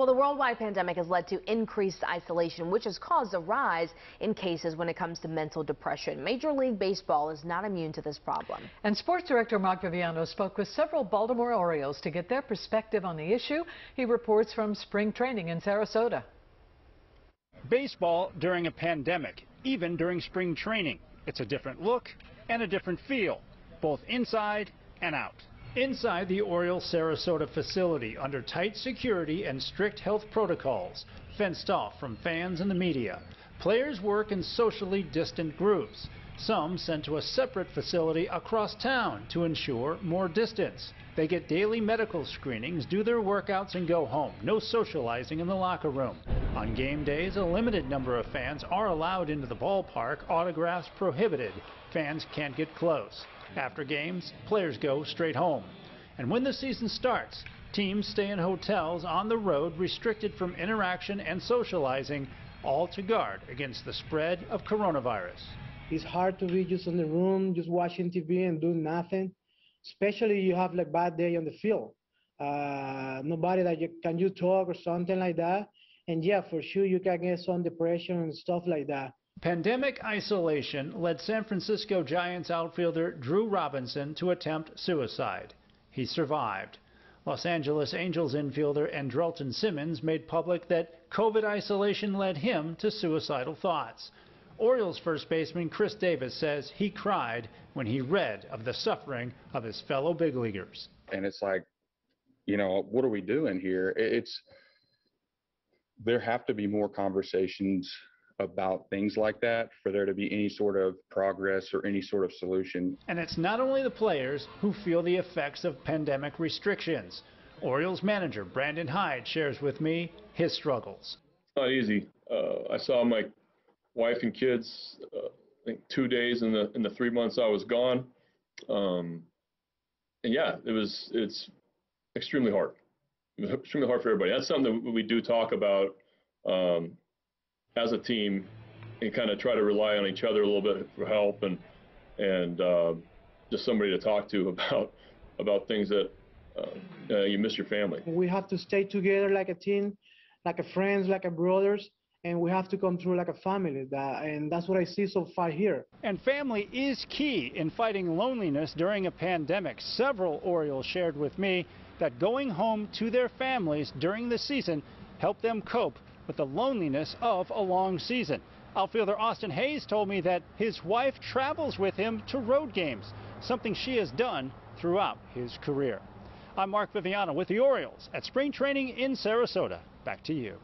Well, the worldwide pandemic has led to increased isolation, which has caused a rise in cases when it comes to mental depression. Major League Baseball is not immune to this problem. And sports director Mark Viviano spoke with several Baltimore Orioles to get their perspective on the issue. He reports from spring training in Sarasota. Baseball during a pandemic, even during spring training. It's a different look and a different feel, both inside and out. Inside the Orioles Sarasota facility, under tight security and strict health protocols, fenced off from fans and the media, players work in socially distant groups. Some sent to a separate facility across town to ensure more distance. They get daily medical screenings, do their workouts, and go home. No socializing in the locker room. On game days, a limited number of fans are allowed into the ballpark, autographs prohibited. Fans can't get close. After games, players go straight home. And when the season starts, teams stay in hotels on the road restricted from interaction and socializing, all to guard against the spread of coronavirus. It's hard to be just in the room, just watching TV and doing nothing, especially you have like bad day on the field. Uh, nobody that you can you talk or something like that. And yeah, for sure you can get some depression and stuff like that. Pandemic isolation led San Francisco Giants outfielder Drew Robinson to attempt suicide. He survived. Los Angeles Angels infielder Andrelton Simmons made public that COVID isolation led him to suicidal thoughts. Orioles first baseman Chris Davis says he cried when he read of the suffering of his fellow big leaguers. And it's like, you know, what are we doing here? It's there have to be more conversations about things like that for there to be any sort of progress or any sort of solution. And it's not only the players who feel the effects of pandemic restrictions. Orioles manager Brandon Hyde shares with me his struggles. It's not easy. Uh, I saw my wife and kids, uh, I think two days in the in the three months I was gone, um, and yeah, it was it's extremely hard. It was extremely hard for everybody. That's something that we do talk about. Um, as a team and kind of try to rely on each other a little bit for help and and uh, just somebody to talk to about about things that uh, uh, you miss your family. We have to stay together like a team, like a friends, like a brothers, and we have to come through like a family. That, and that's what I see so far here. And family is key in fighting loneliness during a pandemic. Several Orioles shared with me that going home to their families during the season helped them cope with the loneliness of a long season. Outfielder Austin Hays told me that his wife travels with him to road games, something she has done throughout his career. I'm Mark Viviano with the Orioles at spring training in Sarasota. Back to you.